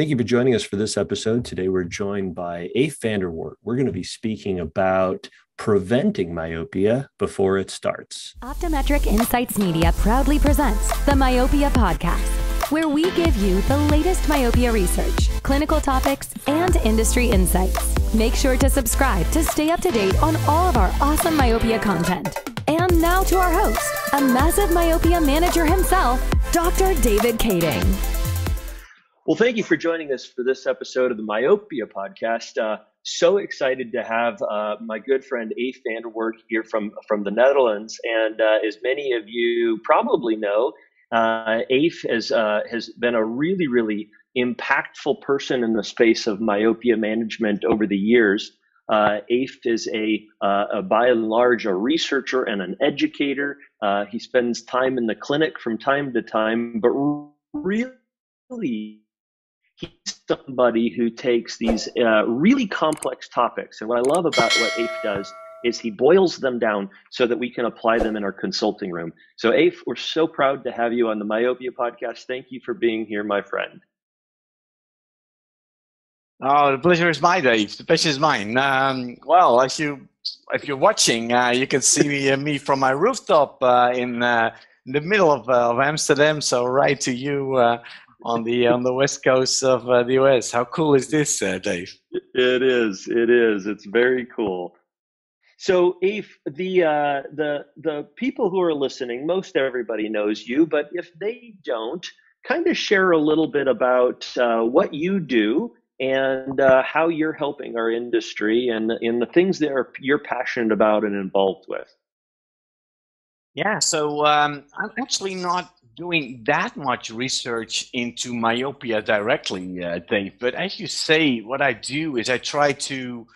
Thank you for joining us for this episode. Today we're joined by Eef van der Worp. We're going to be speaking about preventing myopia before it starts. Optometric Insights Media proudly presents the Myopia Podcast, where we give you the latest myopia research, clinical topics, and industry insights. Make sure to subscribe to stay up to date on all of our awesome myopia content. And now to our host, a massive myopia manager himself, Dr. David Kading. Well, thank you for joining us for this episode of the Myopia podcast. Uh, so excited to have uh, my good friend Eef van der Worp here from, from the Netherlands. And uh, as many of you probably know, uh, has, uh, has been a really, really impactful person in the space of myopia management over the years. Uh, is a, uh, a, by and large, a researcher and an educator. Uh, he spends time in the clinic from time to time, but really he's somebody who takes these uh, really complex topics. And what I love about what Eef does is he boils them down so that we can apply them in our consulting room. So, Eef, we're so proud to have you on the Myopia podcast. Thank you for being here, my friend. Oh, the pleasure is mine, Dave. The pleasure is mine. Um, well, as you, if you're watching, uh, you can see me, uh, me from my rooftop uh, in, uh, in the middle of, uh, of Amsterdam. So right to you uh, on the on the west coast of uh, the US. How cool is this, uh, Dave? It is. It is. It's very cool. So, if the uh, the the people who are listening, most everybody knows you, but if they don't, kind of share a little bit about uh, what you do and uh, how you're helping our industry and in the things that are, you're passionate about and involved with. Yeah, so um, I'm actually not doing that much research into myopia directly, uh, Dave. But as you say, what I do is I try to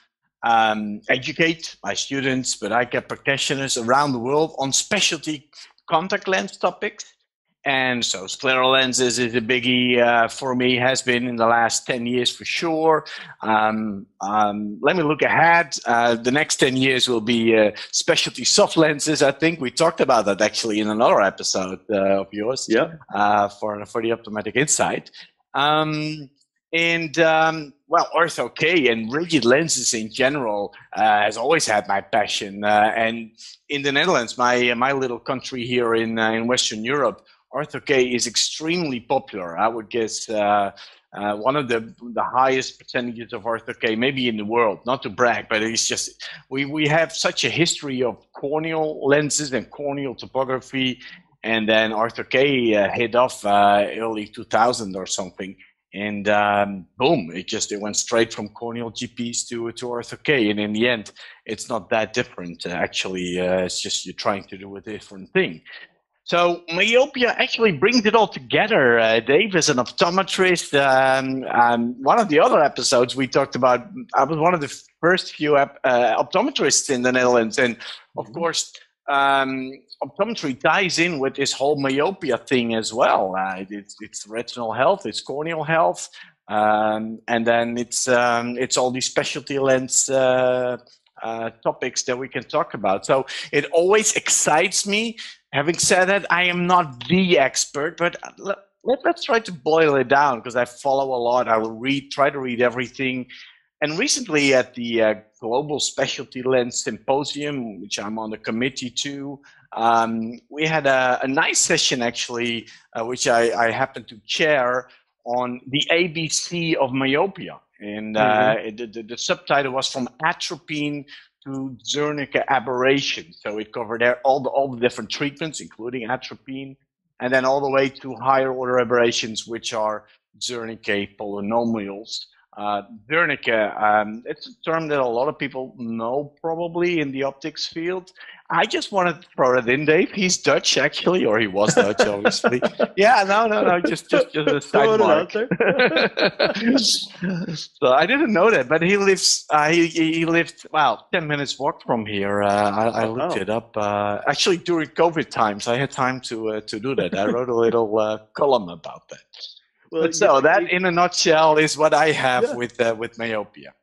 um, educate my students, but I get practitioners around the world on specialty contact lens topics. And so scleral lenses is a biggie uh, for me, has been in the last 10 years for sure. Um, um, let me look ahead. Uh, the next 10 years will be uh, specialty soft lenses. I think we talked about that actually in another episode uh, of yours yeah. Uh, for, for the Optometric Insight. Um, and um, well, ortho K and rigid lenses in general uh, has always had my passion. and in the Netherlands, my my little country here in in Western Europe, Ortho-K is extremely popular. I would guess uh, uh, one of the the highest percentages of Ortho-K, maybe in the world. Not to brag, but it's just we we have such a history of corneal lenses and corneal topography, and then Ortho-K uh, hit off uh, early 2000 or something. And um, boom, it just it went straight from corneal GPs to to Ortho-K, and in the end, it's not that different. actually, uh, it's just you're trying to do a different thing. So myopia actually brings it all together. Uh, Dave is an optometrist. Um, um, one of the other episodes we talked about, I was one of the first few uh, optometrists in the Netherlands, and of mm-hmm. course, um, optometry ties in with this whole myopia thing as well. Uh, it's, it's, retinal health, it's corneal health, um, and then it's um, it's all these specialty lens. Uh, uh, topics that we can talk about. So it always excites me Having said that, I am not the expert, but let, us try to boil it down because I follow a lot. I will read, try to read everything. And recently at the uh, Global Specialty Lens Symposium, which I'm on the committee to, um, we had a, a, nice session actually, uh, which I, I happened to chair on the ABC of myopia. And uh, mm-hmm. the, the, the, subtitle was From Atropine to Zernike aberration. So it covered all the, all the different treatments, including atropine, and then all the way to higher order aberrations, which are Zernike polynomials. Uh, Zernike, um, it's a term that a lot of people know probably in the optics field. I just wanted to throw it in, Dave. He's Dutch, actually, or he was Dutch, obviously. yeah, no, no, no, just, just, just a side mark. so I didn't know that, but he lives. Uh, he he lived well, ten minutes walk from here. Uh, I, I, looked oh. it up. Uh, actually, during COVID times, I had time to uh, to do that. I wrote a little uh, column about that. Well, but so that, in a nutshell, is what I have yeah. with uh, with myopia.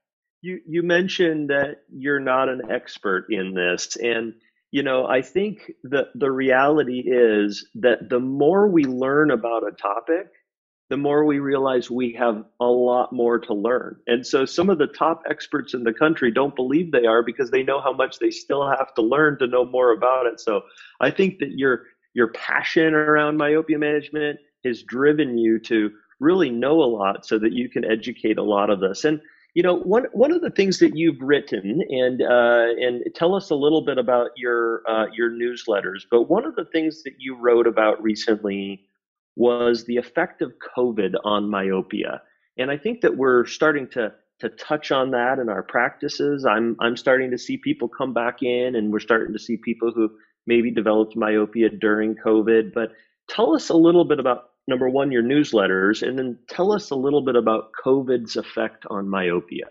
You you mentioned that you're not an expert in this, and you know I think that the reality is that the more we learn about a topic, the more we realize we have a lot more to learn. And so some of the top experts in the country don't believe they are because they know how much they still have to learn to know more about it. So I think that your your passion around myopia management has driven you to really know a lot so that you can educate a lot of this. And you know, one one of the things that you've written, and uh, and tell us a little bit about your uh, your newsletters. But one of the things that you wrote about recently was the effect of COVID on myopia. And I think that we're starting to to touch on that in our practices. I'm I'm starting to see people come back in and we're starting to see people who maybe developed myopia during COVID. But tell us a little bit about number one, your newsletters, and then tell us a little bit about COVID's effect on myopia.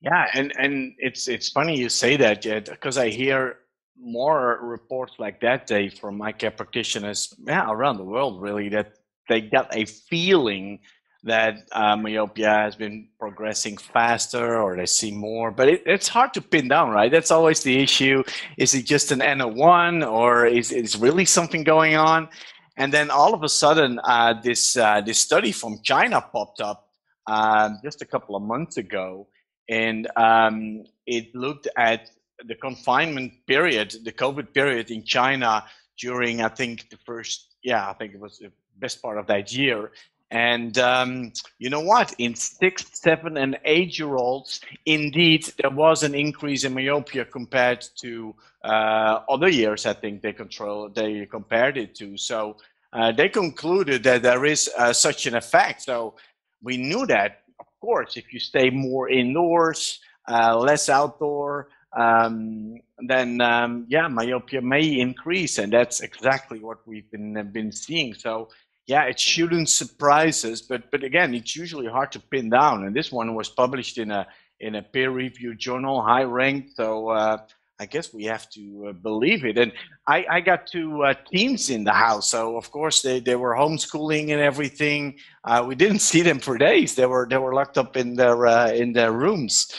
Yeah, and, and it's it's funny you say that, Jed, because I hear more reports like that day from my care practitioners yeah, around the world really that they got a feeling that uh, myopia has been progressing faster or they see more but it, it's hard to pin down right? That's always the issue. Is it just an n of 1 or is is really something going on and then all of a sudden uh, this uh, this study from china popped up um, just a couple of months ago and um, it looked at the confinement period, the COVID period in China during, I think, the first, yeah, I think it was the best part of that year. And um, you know what? In six, seven, and eight year olds, indeed, there was an increase in myopia compared to uh, other years. I think they control they compared it to. So uh, they concluded that there is uh, such an effect. So we knew that, of course, if you stay more indoors, uh, less outdoor, um, then um, yeah, myopia may increase, and that's exactly what we've been uh, been seeing. So yeah, it shouldn't surprise us, but but again, it's usually hard to pin down. And this one was published in a in a peer-reviewed journal, high ranked. So uh, I guess we have to uh, believe it. And I, I got two uh, teens in the house, so of course they, they were homeschooling and everything. Uh, we didn't see them for days. They were they were locked up in their uh, in their rooms.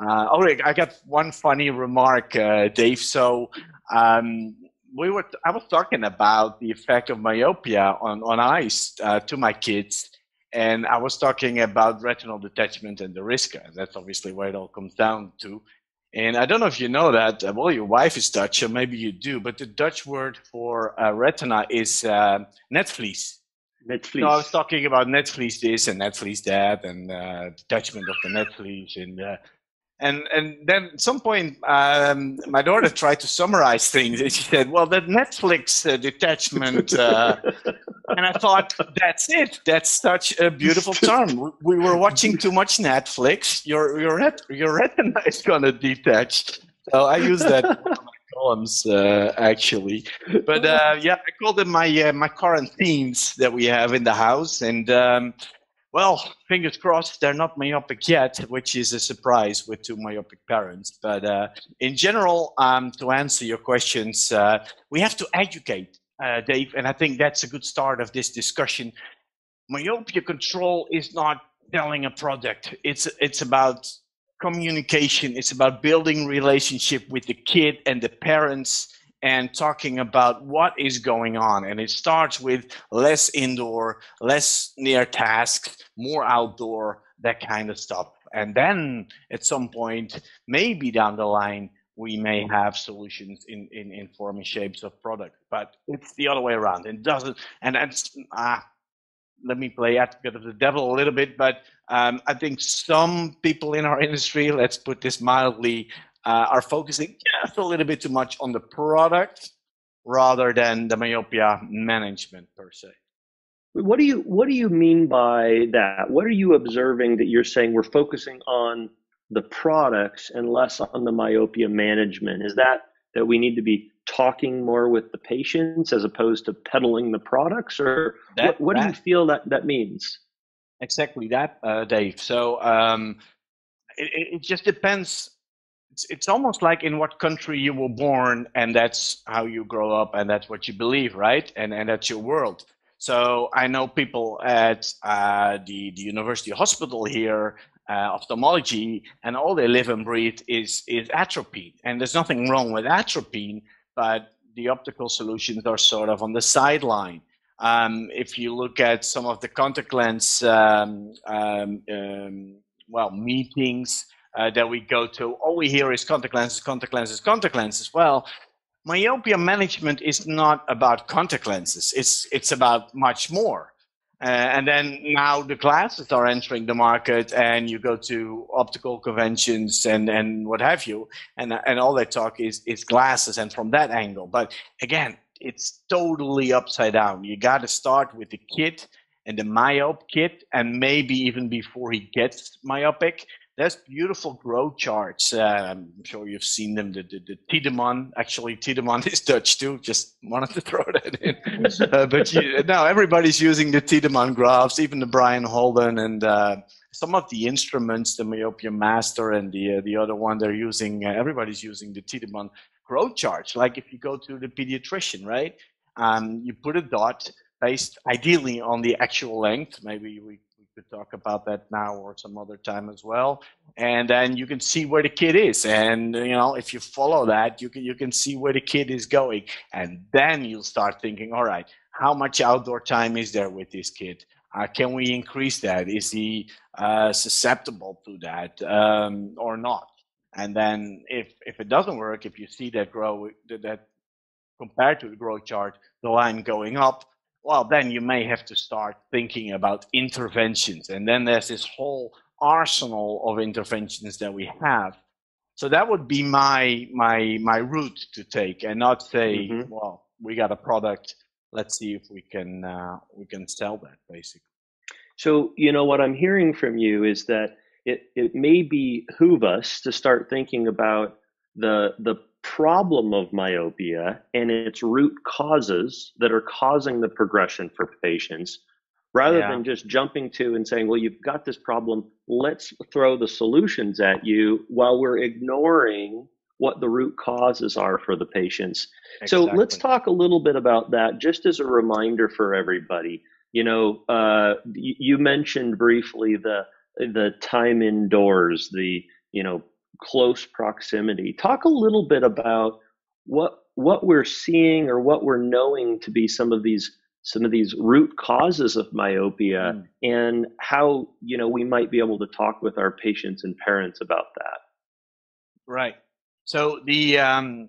Oh, I got one funny remark, uh, Dave. So um, we were, I was talking about the effect of myopia on, on eyes to my kids. And I was talking about retinal detachment and the risk. And that's obviously where it all comes down to. And I don't know if you know that. Uh, well, your wife is Dutch, or maybe you do. But the Dutch word for uh, retina is uh, netvlies. Netvlies. No, I was talking about netvlies this and netvlies that, and uh, detachment of the netvlies, and uh, and and then at some point um, my daughter tried to summarize things. And she said well the netflix uh, detachment uh, and i thought that's it. That's such a beautiful term. We were watching too much netflix. Your your, ret- your retina is going to detach. So i use that in my columns uh, actually. But uh, yeah i call them my uh, my current themes that we have in the house. And um, well, fingers crossed, they're not myopic yet, which is a surprise with two myopic parents. But uh, in general, um, to answer your questions, uh, we have to educate, uh, Dave, and I think that's a good start of this discussion. Myopia control is not selling a product. It's it's about communication. It's about building relationship with the kid and the parents and talking about what is going on. And it starts with less indoor, less near tasks, more outdoor, that kind of stuff. And then at some point, maybe down the line, we may have solutions in, in, in shapes of product, but it's the other way around. It doesn't, and that's, ah, let me play advocate of the devil a little bit, but um, I think some people in our industry, let's put this mildly, uh, are focusing just a little bit too much on the product rather than the myopia management per se. What do you what do you mean by that? What are you observing that you're saying we're focusing on the products and less on the myopia management? Is that that we need to be talking more with the patients as opposed to peddling the products, or that, what, what that, do you feel that that means? Exactly that, uh, Dave. So um, it, it just depends it's, it's almost like in what country you were born and that's how you grow up and that's what you believe right? And and that's your world. So i know people at uh, the, the university hospital here uh, ophthalmology and all they live and breathe is is atropine. And there's nothing wrong with atropine but the optical solutions are sort of on the sideline. Um, if you look at some of the contact lens, um, um, um well, meetings uh, that we go to, all we hear is contact lenses, contact lenses, contact lenses. Well, myopia management is not about contact lenses. It's it's about much more. Uh, and then now the glasses are entering the market, and you go to optical conventions and, and what have you, and and all they talk is is glasses, and from that angle. But again, it's totally upside down. You got to start with the kit and the myope kit, and maybe even before he gets myopic, there's beautiful growth charts. Uh, I'm sure you've seen them. The, the, the Tideman, actually, Tideman is Dutch too. Just wanted to throw that in. uh, but you, now everybody's using the Tideman graphs, even the Brian Holden and uh, some of the instruments, the Myopia Master and the uh, the other one they're using. Uh, everybody's using the Tideman growth charts. Like if you go to the pediatrician, right? Um, you put a dot based ideally on the actual length. Maybe we could talk about that now or some other time as well. And then you can see where the kid is. And you know, if you follow that, you can you can see where the kid is going. And then you'll start thinking, all right, how much outdoor time is there with this kid? Uh, can we increase that? Is he uh, susceptible to that um, or not? And then if if it doesn't work, if you see that grow that compared to the growth chart, the line going up, well, then you may have to start thinking about interventions. And then there's this whole arsenal of interventions that we have. So that would be my my my route to take, and not say, mm-hmm. well, we got a product. Let's see if we can uh, we can sell that, basically. So you know what I'm hearing from you is that it it may be behoove us to start thinking about the the problem of myopia and its root causes that are causing the progression for patients rather yeah. than just jumping to and saying, well, you've got this problem, let's throw the solutions at you while we're ignoring what the root causes are for the patients. Exactly. So let's talk a little bit about that just as a reminder for everybody. You know, uh, you mentioned briefly the the time indoors, the you know close proximity. Talk a little bit about what what we're seeing or what we're knowing to be some of these some of these root causes of myopia mm. and how you know we might be able to talk with our patients and parents about that right so the um,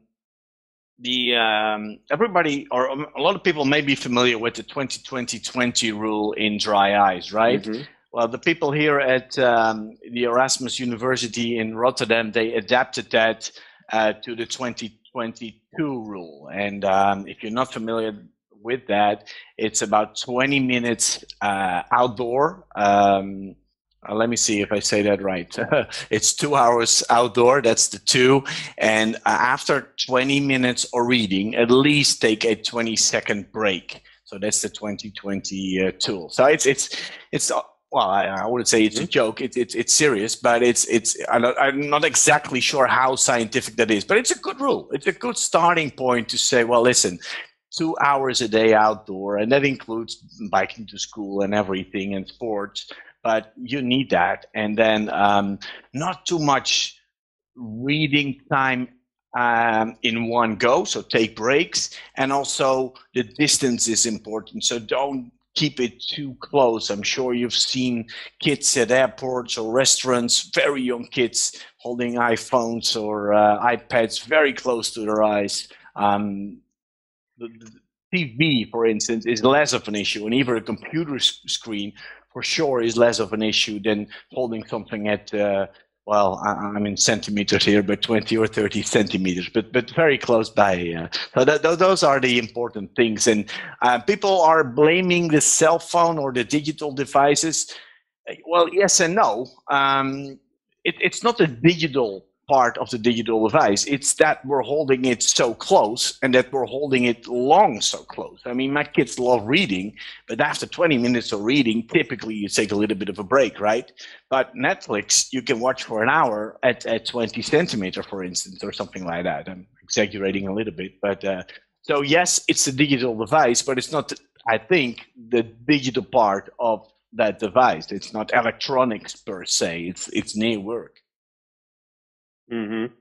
the um, everybody or a lot of people may be familiar with the 20-20-20 rule in dry eyes right mm-hmm. Well, the people here at um, the Erasmus University in Rotterdam, they adapted that uh, to the 2022 rule. And um, if you're not familiar with that, it's about 20 minutes uh, outdoor. Um, uh, let me see if I say that right. it's two hours outdoor, that's the two. And uh, after 20 minutes of reading, at least take a 20 second break. So that's the 2020 uh, tool. So it's, it's, it's well, I, I, wouldn't say it's a mm-hmm. joke. It's it's it's serious, but it's it's. I'm not, I'm not, exactly sure how scientific that is, but it's a good rule. It's a good starting point to say, well, listen, two hours a day outdoor, and that includes biking to school and everything and sports. But you need that, and then um, not too much reading time um, in one go. So take breaks, and also the distance is important. So don't keep it too close. I'm sure you've seen kids at airports or restaurants, very young kids holding iPhones or uh, iPads very close to their eyes. Um, the, the, TV, for instance, is less of an issue, and even a computer screen for sure is less of an issue than holding something at uh, well, I, am in centimeters here, but 20 or 30 centimeters, but but very close by. So that, those are the important things. And uh, people are blaming the cell phone or the digital devices. Well, yes and no. Um, it, it's not a digital part of the digital device. It's that we're holding it so close and that we're holding it long so close. I mean, my kids love reading, but after 20 minutes of reading, typically you take a little bit of a break, right? But Netflix, you can watch for an hour at, at 20 centimeter, for instance, or something like that. I'm exaggerating a little bit, but uh, so yes, it's a digital device, but it's not, I think, the digital part of that device. It's not electronics per se. It's it's near work. Mm-hmm.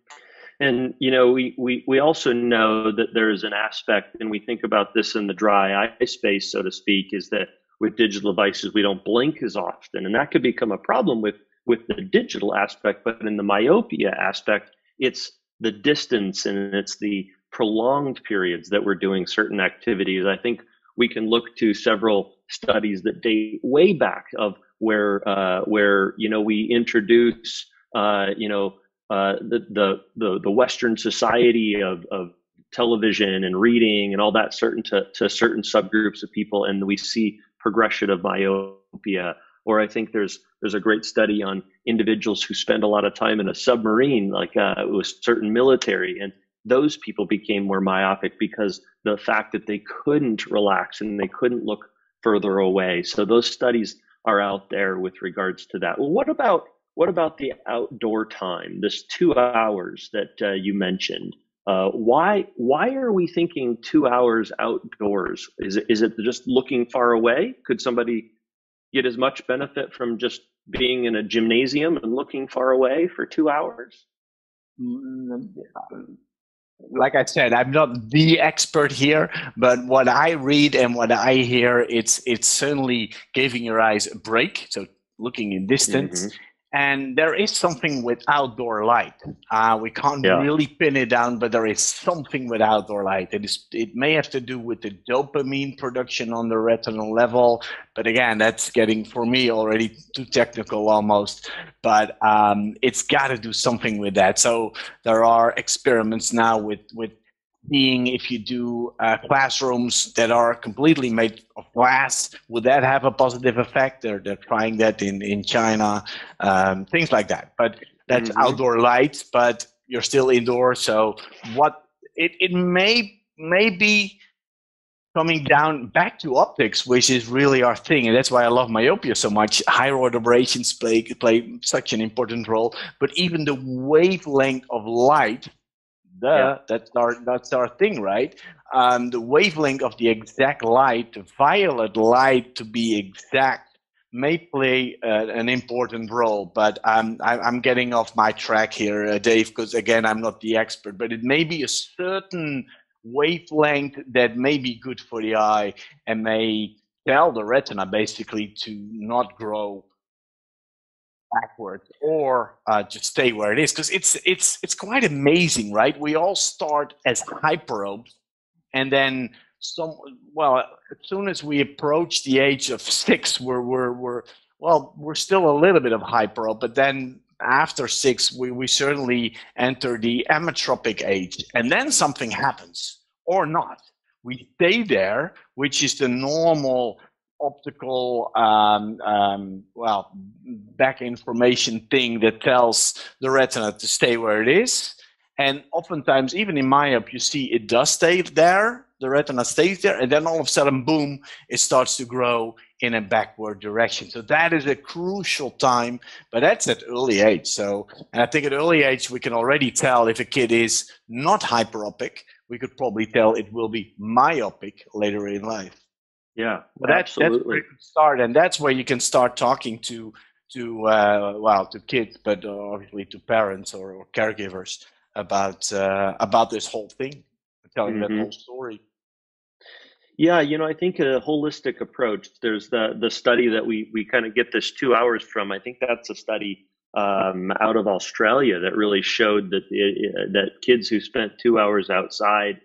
And you know, we, we we also know that there's an aspect, and we think about this in the dry eye space, so to speak, is that with digital devices we don't blink as often, and that could become a problem with with the digital aspect. But in the myopia aspect, it's the distance and it's the prolonged periods that we're doing certain activities. I think we can look to several studies that date way back of where uh, where you know we introduce uh, you know uh, the, the the the Western society of of television and reading and all that certain to, to certain subgroups of people and we see progression of myopia. Or I think there's there's a great study on individuals who spend a lot of time in a submarine like uh, it was certain military and those people became more myopic because the fact that they couldn't relax and they couldn't look further away. So those studies are out there with regards to that. Well what about what about the outdoor time, this two hours that uh, you mentioned? Uh, why why are we thinking two hours outdoors? Is it is it just looking far away? Could somebody get as much benefit from just being in a gymnasium and looking far away for two hours? Mm, like I said, I'm not the expert here, but what I read and what I hear, it's it's certainly giving your eyes a break. So looking in distance. Mm-hmm and there is something with outdoor light. Uh, we can't yeah. really pin it down, but there is something with outdoor light. It is. It may have to do with the dopamine production on the retinal level, but again, that's getting for me already too technical almost. But um, it's got to do something with that. So there are experiments now with with being if you do uh, classrooms that are completely made of glass, would that have a positive effect? They're, they're trying that in, in China, um, things like that. But that's mm-hmm. outdoor light, but you're still indoors. So what it, it may, may be coming down back to optics, which is really our thing. And that's why I love myopia so much. Higher order aberrations play, play such an important role. But even the wavelength of light Duh, yeah. that's our that's our thing, right? Um, the wavelength of the exact light, the violet light to be exact, may play uh, an important role. But I'm I'm getting off my track here, uh, Dave, because again I'm not the expert. But it may be a certain wavelength that may be good for the eye and may tell the retina basically to not grow backwards or uh, just stay where it is because it's it's it's quite amazing right? We all start as hyperopes and then some well as soon as we approach the age of six we're we're, we're well we're still a little bit of hyperope but then after six we, we certainly enter the emmetropic age and then something happens or not. We stay there which is the normal optical um, um, well back information thing that tells the retina to stay where it is. And oftentimes even in myop you see it does stay there the retina stays there and then all of a sudden boom it starts to grow in a backward direction. So that is a crucial time but that's at early age. So and i think at early age we can already tell if a kid is not hyperopic we could probably tell it will be myopic later in life yeah, but that's that's where you can start, and that's where you can start talking to to uh, well to kids, but uh, obviously to parents or, or caregivers about uh, about this whole thing, telling mm-hmm. that whole story. Yeah, you know, I think a holistic approach. There's the the study that we we kind of get this two hours from. I think that's a study um, out of Australia that really showed that it, that kids who spent two hours outside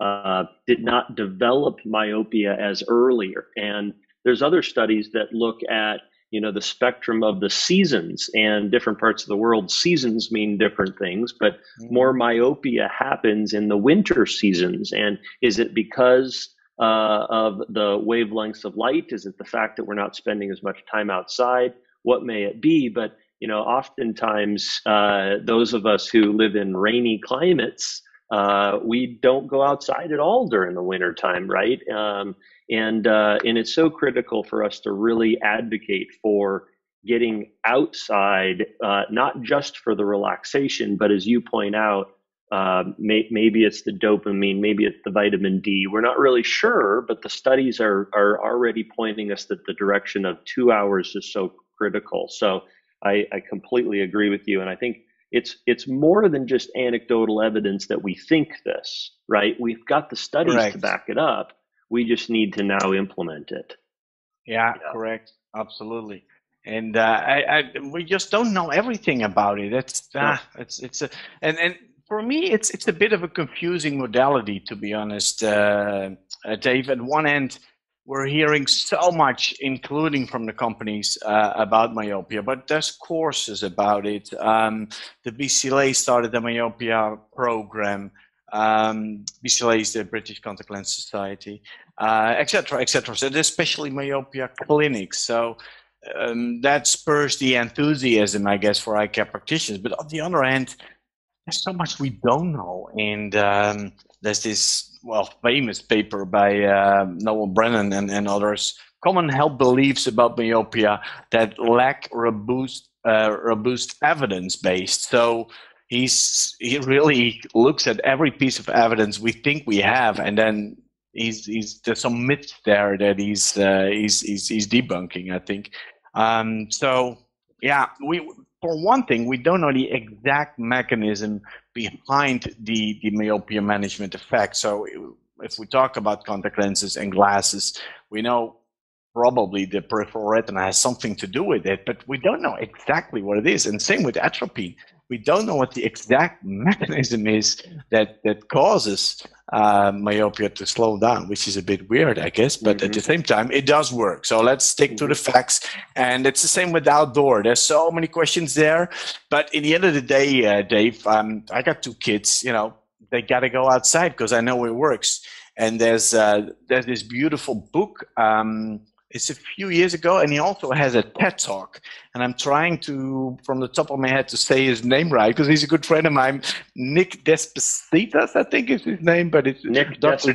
uh, did not develop myopia as earlier. And there's other studies that look at you know the spectrum of the seasons and different parts of the world seasons mean different things but mm-hmm. more myopia happens in the winter seasons and is it because uh, of the wavelengths of light is it the fact that we're not spending as much time outside what may it be but you know oftentimes uh, those of us who live in rainy climates uh, we don't go outside at all during the winter time, right? Um, and uh, and it's so critical for us to really advocate for getting outside, uh, not just for the relaxation, but as you point out, uh, may, maybe it's the dopamine, maybe it's the vitamin D. We're not really sure, but the studies are are already pointing us that the direction of two hours is so critical. So I, I completely agree with you, and I think it's it's more than just anecdotal evidence that we think this, right? We've got the studies correct. to back it up. We just need to now implement it. Yeah, yeah. correct. Absolutely. And uh, I, I, we just don't know everything about it. It's ah, it's it's a, and and for me, it's it's a bit of a confusing modality, to be honest, uh, uh, Dave. At one end, we're hearing so much, including from the companies, uh, about myopia, but there's courses about it. Um, the BCLA started the myopia program. Um, BCLA is the British Contact Lens Society, etc., uh, etc. Et so there's especially myopia clinics. So um, that spurs the enthusiasm, I guess, for eye care practitioners. But on the other hand, there's so much we don't know. And um, there's this, well, famous paper by uh, Noel Brennan and, and others, Common Health Beliefs About Myopia that lack robust, uh, robust evidence based. So he's he really looks at every piece of evidence we think we have and then he's, he's there's some myths there that he's, uh, he's, he's, he's debunking, I think. Um, so yeah, we for one thing, we don't know the exact mechanism behind the, the myopia management effect. So if we talk about contact lenses and glasses, we know probably the peripheral retina has something to do with it, but we don't know exactly what it is. And same with atropine we don't know what the exact mechanism is that that causes uh, myopia to slow down, which is a bit weird, I guess. But mm-hmm. at the mm-hmm. same time, it does work. So let's stick mm-hmm. to the mm-hmm. facts. And it's the same with outdoor. There's so many questions there. But in the end of the day, uh, Dave, um, I got two kids. You know, they got to go outside because I know it works. And there's uh, there's this beautiful book. Um, it's a few years ago, and he also has a TED talk. And I'm trying to, from the top of my head, to say his name right because he's a good friend of mine. Nick Despotidis, I think is his name, but it's Nick Dr.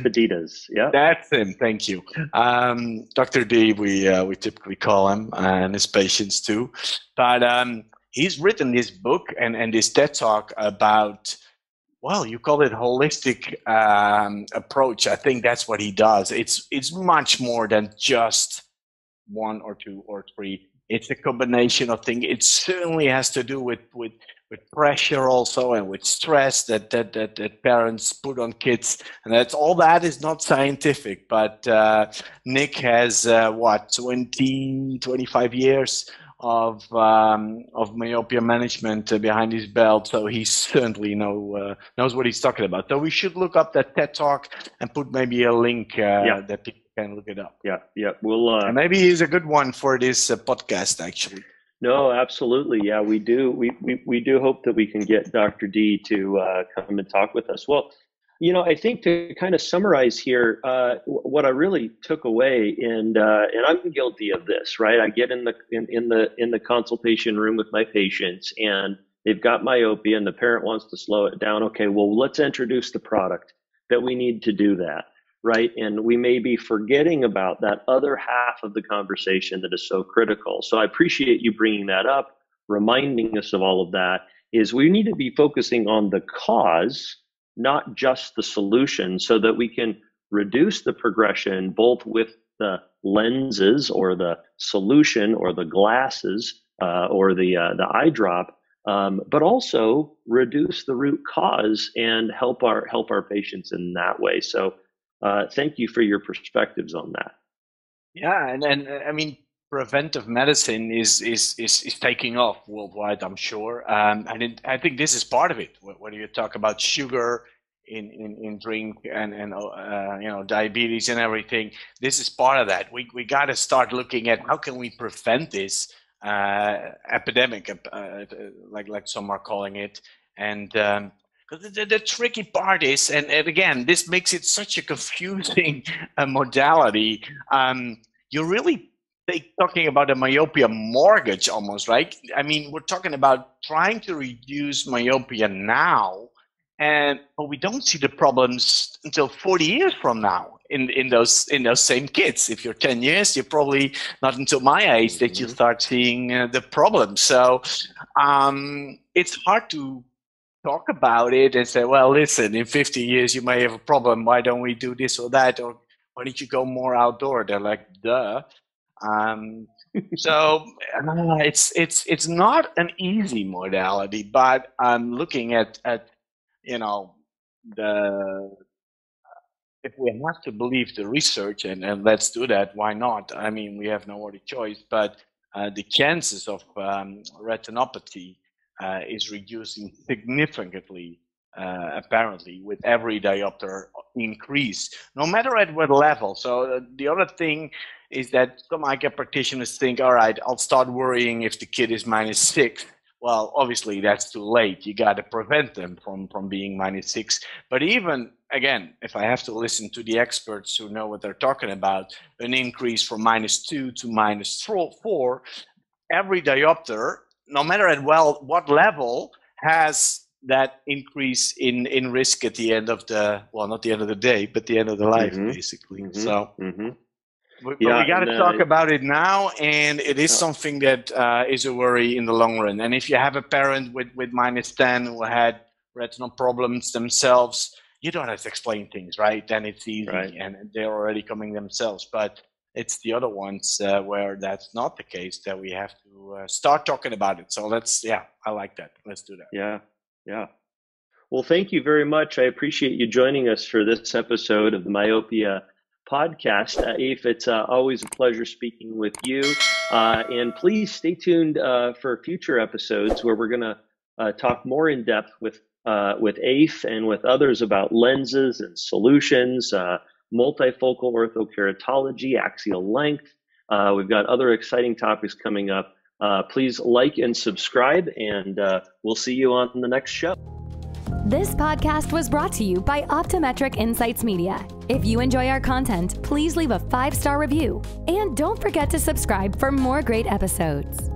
Yeah, that's him. Thank you, um, Dr. D. We uh, we typically call him, and his patients too. But um, he's written this book and and this TED talk about well, you call it holistic um, approach. I think that's what he does. It's it's much more than just one or two or three. It's a combination of things. It certainly has to do with, with, with pressure also and with stress that, that, that, that parents put on kids. And that's all that is not scientific. But uh, Nick has, uh, what, 20, 25 years of um, of myopia management uh, behind his belt, so he certainly know uh, knows what he's talking about. So we should look up that TED talk and put maybe a link uh, yeah. that people can look it up. Yeah, yeah. We'll uh, and maybe he's a good one for this uh, podcast, actually. No, absolutely. Yeah, we do. We, we we do hope that we can get Dr. D to uh, come and talk with us. Well, you know, I think to kind of summarize here, uh, what I really took away, and uh, and I'm guilty of this, right? I get in the in, in the in the consultation room with my patients, and they've got myopia, and the parent wants to slow it down. Okay, well, let's introduce the product that we need to do that right? And we may be forgetting about that other half of the conversation that is so critical. So I appreciate you bringing that up, reminding us of all of that. Is we need to be focusing on the cause, not just the solution, so that we can reduce the progression both with the lenses or the solution or the glasses uh, or the uh, the eye drop, um, but also reduce the root cause and help our help our patients in that way. So uh, thank you for your perspectives on that. Yeah, and, and uh, I mean, preventive medicine is, is, is, is taking off worldwide, I'm sure. Um, and it, I think this is part of it. When you talk about sugar in, in, in drink and, and uh, you know, diabetes and everything, this is part of that. We, we got to start looking at how can we prevent this uh, epidemic, uh, like, like some are calling it. And um, the, the, the, tricky part is, and, and, again, this makes it such a confusing uh, modality. Um, you're really talking about a myopia mortgage almost, right? I mean, we're talking about trying to reduce myopia now, and but we don't see the problems until 40 years from now in, in those in those same kids. If you're 10 years, you're probably not until my age that you mm-hmm. start seeing uh, the problems. So um, it's hard to talk about it and say, well, listen, in 50 years you may have a problem. Why don't we do this or that? Or why don't you go more outdoor? They're like, duh. Um, so uh, it's it's it's not an easy modality, but I'm looking at at you know the if we have to believe the research and, and let's do that why not i mean we have no other choice but uh, the chances of um, retinopathy uh, is reducing significantly uh, apparently with every diopter increase no matter at what level so uh, the other thing is that some eye care practitioners think all right i'll start worrying if the kid is minus six well, obviously that's too late. You got to prevent them from from being minus six. But even again, if I have to listen to the experts who know what they're talking about, an increase from minus two to minus four, every diopter, no matter at well what level, has that increase in in risk at the end of the well, not the end of the day, but the end of the life, mm-hmm. basically. Mm-hmm. So. Mm-hmm. But, yeah, we got to talk uh, about it now, and it is something that uh, is a worry in the long run. And if you have a parent with, with minus 10 who had retinal problems themselves, you don't have to explain things, right? Then it's easy, right. and they're already coming themselves. But it's the other ones uh, where that's not the case that we have to uh, start talking about it. So let's, yeah, I like that. Let's do that. Yeah, yeah. Well, thank you very much. I appreciate you joining us for this episode of the Myopia podcast. Uh, Eef, it's uh, always a pleasure speaking with you. Uh, and please stay tuned uh, for future episodes where we're going to uh, talk more in depth with uh, with Eef and with others about lenses and solutions, multifocal orthokeratology, axial length. we've got other exciting topics coming up. Uh, please like and subscribe, and uh, we'll see you on the next show. This podcast was brought to you by Optometric Insights Media. If you enjoy our content, please leave a five star review and don't forget to subscribe for more great episodes.